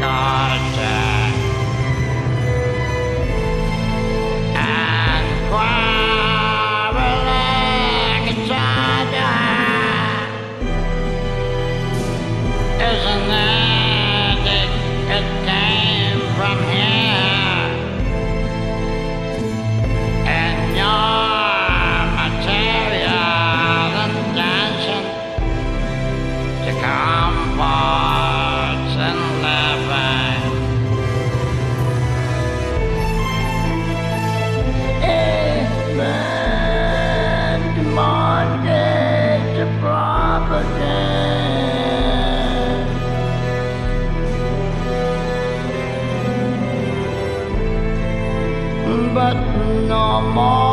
and. Isn't that it, it came from here? And your material to come. no more.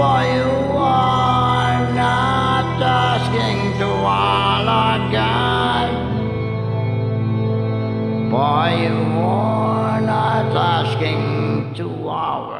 For you are not asking to all our guns. For you are not asking to our